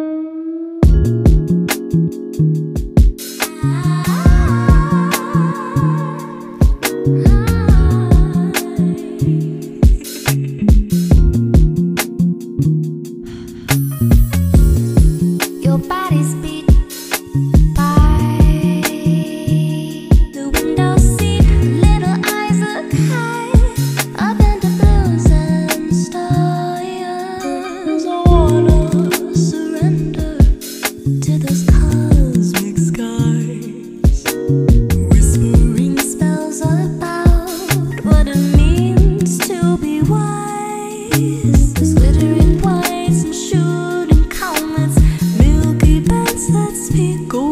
Your body's beat let's speak.